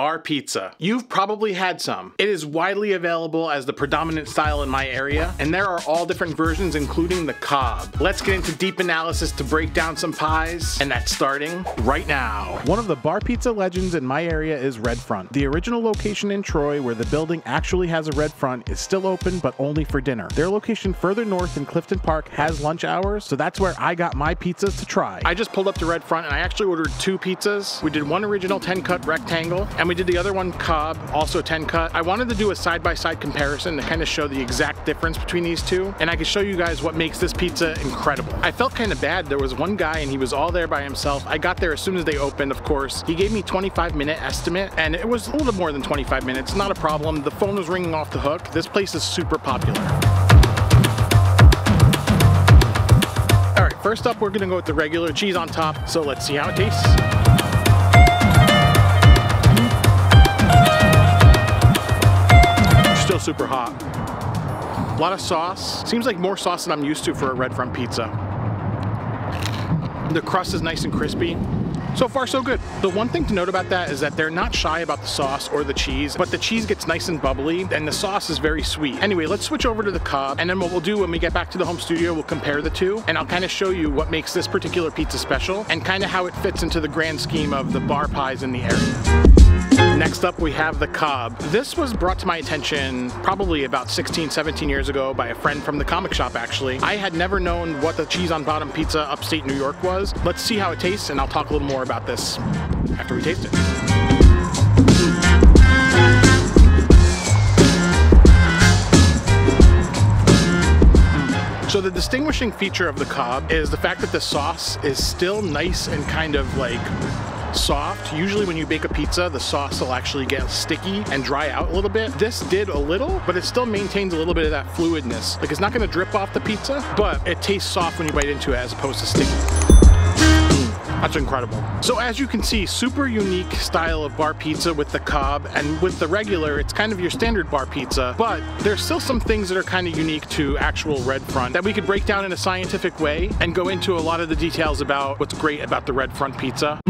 bar pizza. You've probably had some. It is widely available as the predominant style in my area, and there are all different versions including the COB. Let's get into deep analysis to break down some pies, and that's starting right now. One of the bar pizza legends in my area is Red Front. The original location in Troy where the building actually has a red front is still open but only for dinner. Their location further north in Clifton Park has lunch hours, so that's where I got my pizzas to try. I just pulled up to Red Front and I actually ordered two pizzas. We did one original 10 cut rectangle and we did the other one COB, also 10 cut. I wanted to do a side-by-side -side comparison to kind of show the exact difference between these two and I could show you guys what makes this pizza incredible. I felt kind of bad. There was one guy and he was all there by himself. I got there as soon as they opened, of course. He gave me 25 minute estimate and it was a little more than 25 minutes, not a problem. The phone was ringing off the hook. This place is super popular. All right, first up, we're gonna go with the regular cheese on top. So let's see how it tastes. Super hot. A lot of sauce. Seems like more sauce than I'm used to for a red front pizza. The crust is nice and crispy. So far, so good. The one thing to note about that is that they're not shy about the sauce or the cheese, but the cheese gets nice and bubbly and the sauce is very sweet. Anyway, let's switch over to the COB and then what we'll do when we get back to the home studio, we'll compare the two and I'll kind of show you what makes this particular pizza special and kind of how it fits into the grand scheme of the bar pies in the area. Next up, we have the COB. This was brought to my attention probably about 16, 17 years ago by a friend from the comic shop, actually. I had never known what the cheese on bottom pizza upstate New York was. Let's see how it tastes, and I'll talk a little more about this after we taste it. So the distinguishing feature of the COB is the fact that the sauce is still nice and kind of like soft. Usually when you bake a pizza, the sauce will actually get sticky and dry out a little bit. This did a little, but it still maintains a little bit of that fluidness. Like it's not gonna drip off the pizza, but it tastes soft when you bite into it as opposed to sticky. Mm, that's incredible. So as you can see, super unique style of bar pizza with the COB, and with the regular, it's kind of your standard bar pizza, but there's still some things that are kind of unique to actual Red Front that we could break down in a scientific way and go into a lot of the details about what's great about the Red Front pizza.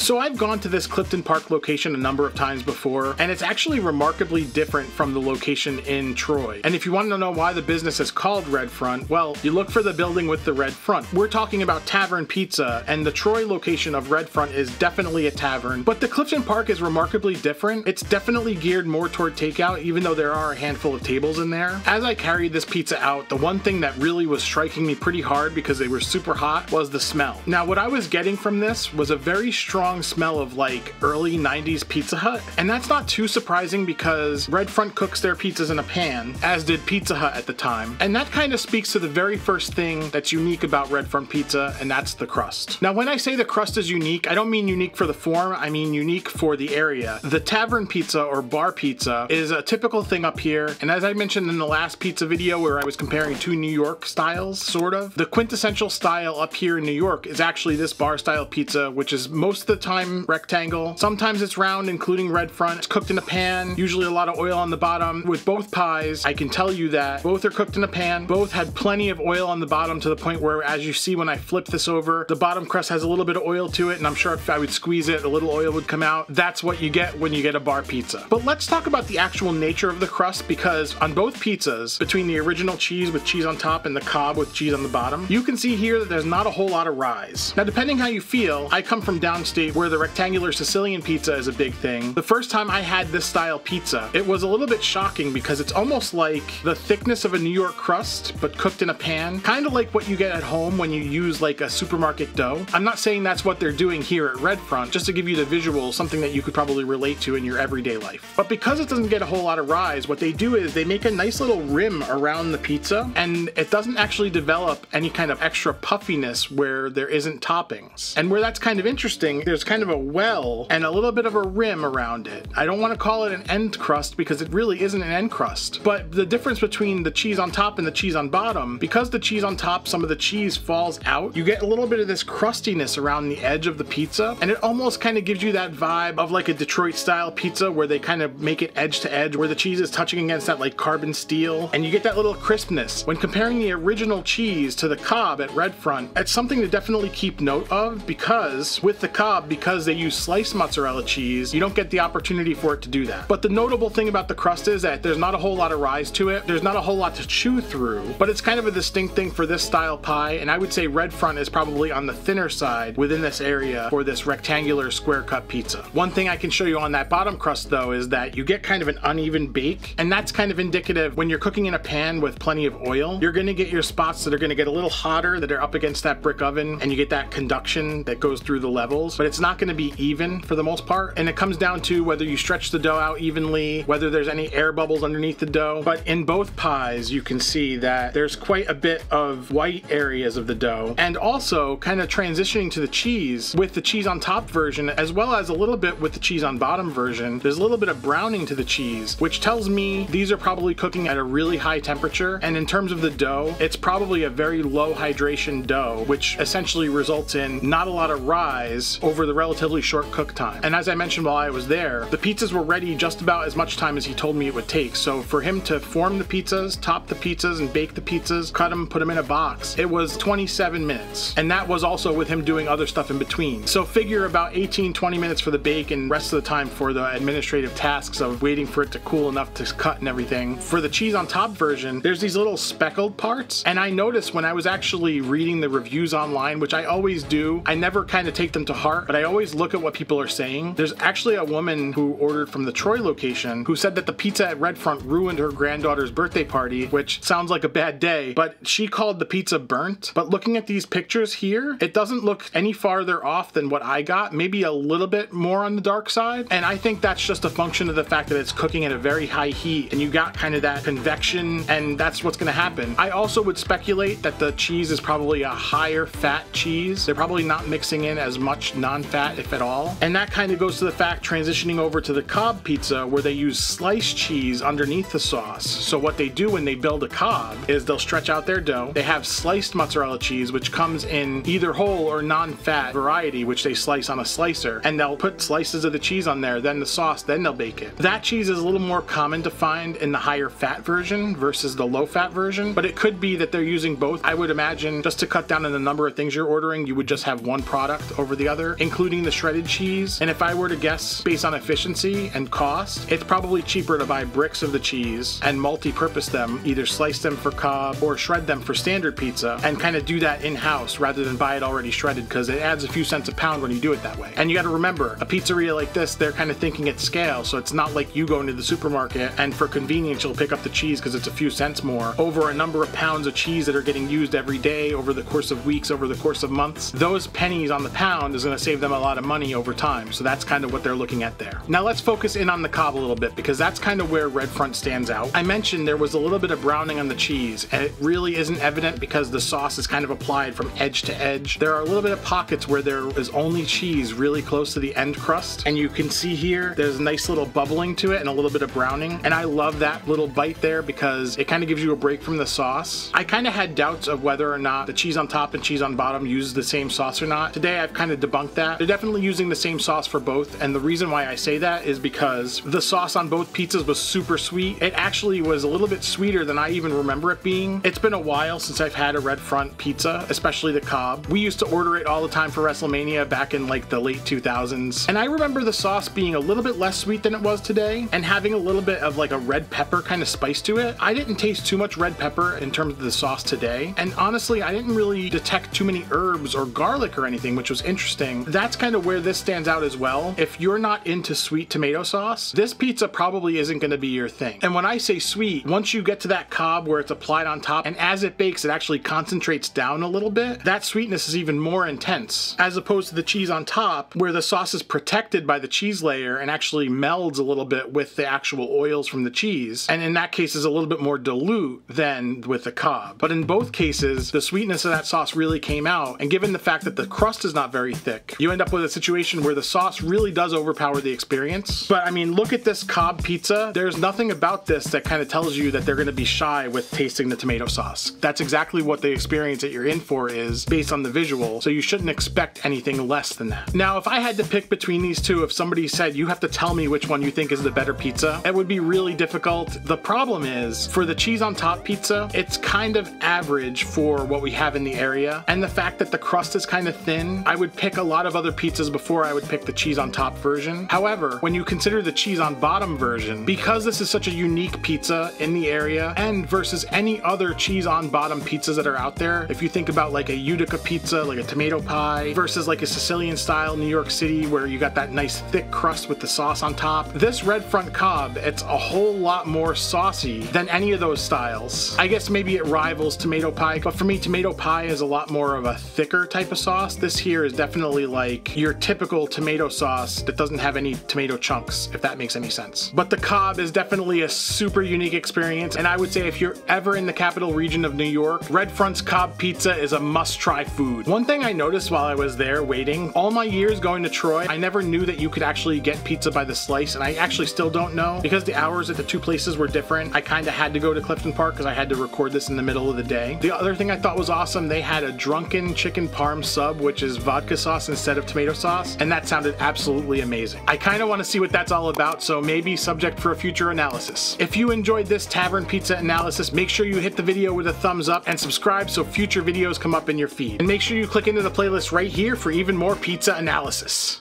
So I've gone to this Clifton Park location a number of times before, and it's actually remarkably different from the location in Troy. And if you want to know why the business is called Red Front, well, you look for the building with the red front. We're talking about Tavern Pizza, and the Troy location of Red Front is definitely a tavern, but the Clifton Park is remarkably different. It's definitely geared more toward takeout, even though there are a handful of tables in there. As I carried this pizza out, the one thing that really was striking me pretty hard because they were super hot was the smell. Now, what I was getting from this was a very strong strong smell of like early 90s Pizza Hut. And that's not too surprising because Red Front cooks their pizzas in a pan, as did Pizza Hut at the time. And that kind of speaks to the very first thing that's unique about Red Front Pizza, and that's the crust. Now, when I say the crust is unique, I don't mean unique for the form, I mean unique for the area. The tavern pizza or bar pizza is a typical thing up here. And as I mentioned in the last pizza video where I was comparing two New York styles, sort of, the quintessential style up here in New York is actually this bar style pizza, which is most of the time rectangle. Sometimes it's round, including red front. It's cooked in a pan, usually a lot of oil on the bottom. With both pies, I can tell you that both are cooked in a pan. Both had plenty of oil on the bottom to the point where, as you see when I flip this over, the bottom crust has a little bit of oil to it, and I'm sure if I would squeeze it, a little oil would come out. That's what you get when you get a bar pizza. But let's talk about the actual nature of the crust because on both pizzas, between the original cheese with cheese on top and the cob with cheese on the bottom, you can see here that there's not a whole lot of rise. Now, depending how you feel, I come from downstate where the rectangular Sicilian pizza is a big thing. The first time I had this style pizza, it was a little bit shocking because it's almost like the thickness of a New York crust, but cooked in a pan. Kind of like what you get at home when you use like a supermarket dough. I'm not saying that's what they're doing here at Red Front, just to give you the visual, something that you could probably relate to in your everyday life. But because it doesn't get a whole lot of rise, what they do is they make a nice little rim around the pizza and it doesn't actually develop any kind of extra puffiness where there isn't toppings. And where that's kind of interesting, there's kind of a well and a little bit of a rim around it. I don't want to call it an end crust because it really isn't an end crust. But the difference between the cheese on top and the cheese on bottom, because the cheese on top, some of the cheese falls out, you get a little bit of this crustiness around the edge of the pizza. And it almost kind of gives you that vibe of like a Detroit style pizza where they kind of make it edge to edge, where the cheese is touching against that like carbon steel. And you get that little crispness. When comparing the original cheese to the COB at Red Front, it's something to definitely keep note of because with the COB, Because they use sliced mozzarella cheese, you don't get the opportunity for it to do that. But the notable thing about the crust is that there's not a whole lot of rise to it. There's not a whole lot to chew through, but it's kind of a distinct thing for this style pie. And I would say red front is probably on the thinner side within this area for this rectangular square cut pizza. One thing I can show you on that bottom crust though is that you get kind of an uneven bake and that's kind of indicative when you're cooking in a pan with plenty of oil, you're gonna get your spots that are gonna get a little hotter that are up against that brick oven and you get that conduction that goes through the levels, but it's not gonna be even for the most part. And it comes down to whether you stretch the dough out evenly, whether there's any air bubbles underneath the dough. But in both pies, you can see that there's quite a bit of white areas of the dough and also kind of transitioning to the cheese with the cheese on top version as well as a little bit with the cheese on bottom version. There's a little bit of browning to the cheese, which tells me these are probably cooking at a really high temperature. And in terms of the dough, it's probably a very low hydration dough, which essentially results in not a lot of rise over the relatively short cook time. And as I mentioned while I was there, the pizzas were ready just about as much time as he told me it would take. So for him to form the pizzas, top the pizzas, and bake the pizzas, cut them, put them in a box, it was 27 minutes. And that was also with him doing other stuff in between. So figure about 18, 20 minutes for the bake and rest of the time for the administrative tasks of waiting for it to cool enough to cut and everything. For the cheese on top version, there's these little speckled parts. And I noticed when I was actually reading the reviews online, which I always do, I never kind of take them to heart, but I always look at what people are saying. There's actually a woman who ordered from the Troy location who said that the pizza at Red Front ruined her granddaughter's birthday party, which sounds like a bad day, but she called the pizza burnt. But looking at these pictures here, it doesn't look any farther off than what I got, maybe a little bit more on the dark side. And I think that's just a function of the fact that it's cooking at a very high heat and you got kind of that convection and that's what's gonna happen. I also would speculate that the cheese is probably a higher fat cheese. They're probably not mixing in as much non-fat, if at all. And that kind of goes to the fact transitioning over to the COB pizza where they use sliced cheese underneath the sauce. So what they do when they build a COB is they'll stretch out their dough. They have sliced mozzarella cheese, which comes in either whole or non-fat variety, which they slice on a slicer. And they'll put slices of the cheese on there, then the sauce, then they'll bake it. That cheese is a little more common to find in the higher fat version versus the low fat version, but it could be that they're using both. I would imagine just to cut down on the number of things you're ordering, you would just have one product over the other, including the shredded cheese. And if I were to guess based on efficiency and cost, it's probably cheaper to buy bricks of the cheese and multi-purpose them, either slice them for COB or shred them for standard pizza and kind of do that in-house rather than buy it already shredded because it adds a few cents a pound when you do it that way. And you got to remember, a pizzeria like this, they're kind of thinking at scale, so it's not like you go into the supermarket and for convenience you'll pick up the cheese because it's a few cents more over a number of pounds of cheese that are getting used every day over the course of weeks, over the course of months. Those pennies on the pound is going to save them a lot of money over time. So that's kind of what they're looking at there. Now let's focus in on the cob a little bit because that's kind of where Red Front stands out. I mentioned there was a little bit of browning on the cheese and it really isn't evident because the sauce is kind of applied from edge to edge. There are a little bit of pockets where there is only cheese really close to the end crust and you can see here there's a nice little bubbling to it and a little bit of browning and I love that little bite there because it kind of gives you a break from the sauce. I kind of had doubts of whether or not the cheese on top and cheese on bottom uses the same sauce or not. Today I've kind of debunked that. They're definitely using the same sauce for both and the reason why I say that is because the sauce on both pizzas was super sweet. It actually was a little bit sweeter than I even remember it being. It's been a while since I've had a red front pizza, especially the COB. We used to order it all the time for WrestleMania back in like the late 2000s and I remember the sauce being a little bit less sweet than it was today and having a little bit of like a red pepper kind of spice to it. I didn't taste too much red pepper in terms of the sauce today and honestly I didn't really detect too many herbs or garlic or anything which was interesting. That's kind of where this stands out as well. If you're not into sweet tomato sauce, this pizza probably isn't going to be your thing. And when I say sweet, once you get to that cob where it's applied on top and as it bakes it actually concentrates down a little bit, that sweetness is even more intense as opposed to the cheese on top where the sauce is protected by the cheese layer and actually melds a little bit with the actual oils from the cheese. And in that case is a little bit more dilute than with the cob. But in both cases, the sweetness of that sauce really came out. And given the fact that the crust is not very thick, you end up with a situation where the sauce really does overpower the experience. But I mean, look at this COB pizza. There's nothing about this that kind of tells you that they're gonna be shy with tasting the tomato sauce. That's exactly what the experience that you're in for is based on the visual. So you shouldn't expect anything less than that. Now, if I had to pick between these two, if somebody said you have to tell me which one you think is the better pizza, it would be really difficult. The problem is for the cheese on top pizza, it's kind of average for what we have in the area. And the fact that the crust is kind of thin, I would pick a lot of of other pizzas before I would pick the cheese on top version. However, when you consider the cheese on bottom version, because this is such a unique pizza in the area and versus any other cheese on bottom pizzas that are out there, if you think about like a Utica pizza, like a tomato pie, versus like a Sicilian style New York City where you got that nice thick crust with the sauce on top, this red front COB, it's a whole lot more saucy than any of those styles. I guess maybe it rivals tomato pie, but for me, tomato pie is a lot more of a thicker type of sauce. This here is definitely like your typical tomato sauce that doesn't have any tomato chunks, if that makes any sense. But the COB is definitely a super unique experience, and I would say if you're ever in the capital region of New York, Red Front's COB Pizza is a must-try food. One thing I noticed while I was there waiting, all my years going to Troy, I never knew that you could actually get pizza by the slice, and I actually still don't know. Because the hours at the two places were different, I kind of had to go to Clifton Park because I had to record this in the middle of the day. The other thing I thought was awesome, they had a drunken chicken parm sub, which is vodka sauce instead of tomato sauce, and that sounded absolutely amazing. I kind of want to see what that's all about, so maybe subject for a future analysis. If you enjoyed this Tavern Pizza analysis, make sure you hit the video with a thumbs up and subscribe so future videos come up in your feed. And make sure you click into the playlist right here for even more pizza analysis.